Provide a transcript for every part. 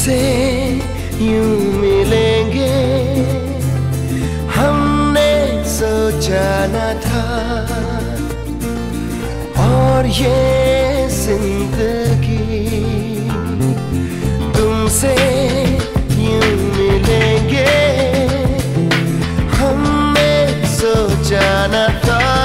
से यू मिलेंगे। हमने सोचा न था। और ये ज़िंदगी तुमसे यू मिलेंगे। हमने सोचा न था।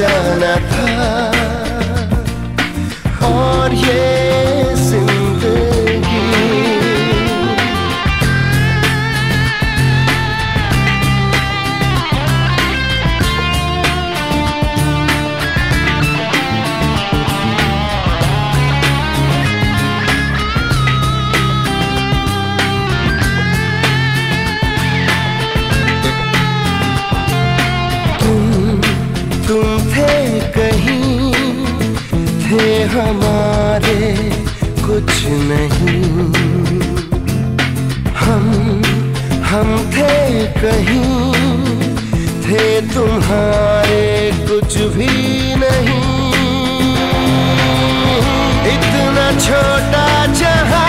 सोचा न था थे हमारे कुछ नहीं। हम हम थे कहीं, थे तुम्हारे कुछ भी नहीं। इतना छोटा जहाँ,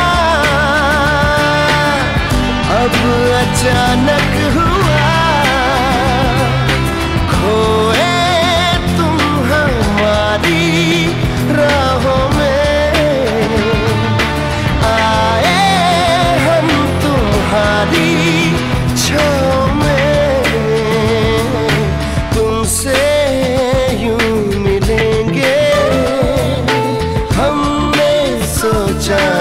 अब अचानक हुआ